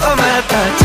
Oh, my God.